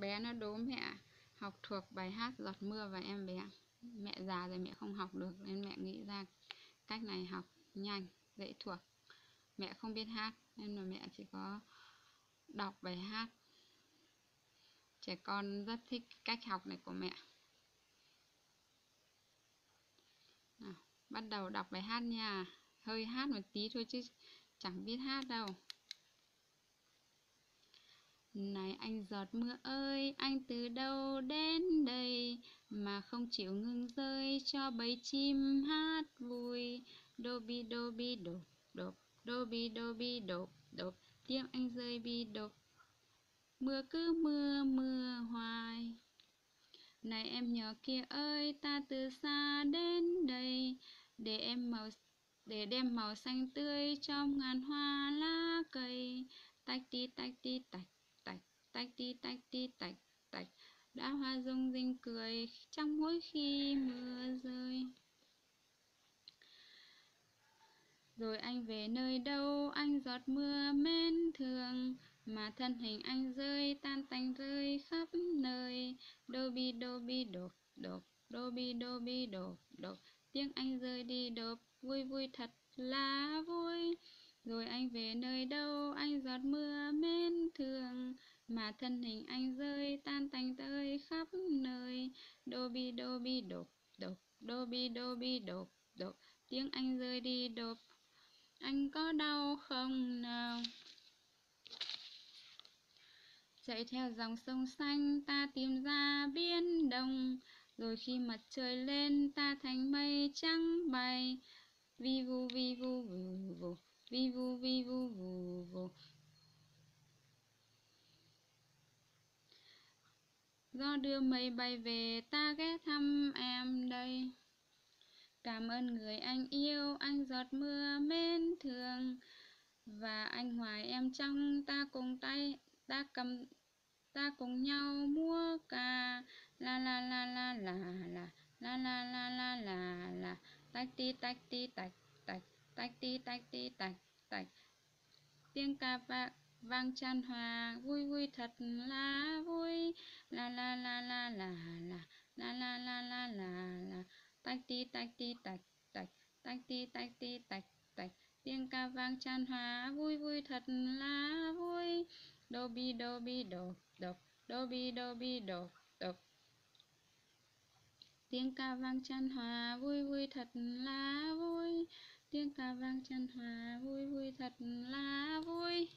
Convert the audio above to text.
bé nó đố mẹ học thuộc bài hát giọt mưa và em bé. Mẹ già rồi mẹ không học được nên mẹ nghĩ ra cách này học nhanh dễ thuộc. Mẹ không biết hát nên mà mẹ chỉ có đọc bài hát. Trẻ con rất thích cách học này của mẹ. Nào, bắt đầu đọc bài hát nha. Hơi hát một tí thôi chứ chẳng biết hát đâu này anh giọt mưa ơi, anh từ đâu đến đây mà không chịu ngừng rơi cho bầy chim hát vui. Đô bi đô bi đột đột, đô bi đô bi đột đột, tiếng anh rơi bi đột. Mưa cứ mưa mưa hoài. Này em nhỏ kia ơi, ta từ xa đến đây để em màu để đem màu xanh tươi trong ngàn hoa lá cây. Tách đi tách đi tách tách đi tách đi, tạch tạch. Đã hoa rung rinh cười, trong mỗi khi mưa rơi. Rồi anh về nơi đâu, anh giọt mưa mến thương mà thân hình anh rơi, tan tành rơi khắp nơi. Đô bi đô bi, đột đột. Đô bi đô bi, đột đột. Tiếng anh rơi đi đột, vui vui thật là vui. Rồi anh về nơi đâu, anh giọt mưa mến thương mà thân hình anh rơi tan tành tơi khắp nơi. Đô bi đô bi đột đột đô bi đô bi đột đột tiếng anh rơi đi đột anh có đau không nào? Chạy theo dòng sông xanh, ta tìm ra biển đông rồi khi mặt trời lên, ta thành mây trắng bay. Vi vu vi vu vù vù vi vu vi vu vù vù do đưa mây bay về, ta ghé thăm em đây. Cảm ơn người anh yêu, anh giọt mưa mến thương. Và anh hoài em trong ta cùng tay, ta cầm, ta cùng nhau múa ca. La la la la la la la la la la la la. Tách ti tách ti tách tách tách ti tách ti tách tách. Tiếng ca vang vang tràn hòa, vui vui thật là vui la la la la la la. La la la la la la. Tách ti tách ti tách tách. Tách ti tách ti tách tách. Tiếng ca vang tràn hòa, vui vui thật là vui. Đô bi đô bi, đô, độc. Đô bi đô bi, đô, độc. Tiếng ca vang tràn hòa, vui vui thật là vui. Tiếng ca vang tràn hòa, vui vui thật là vui.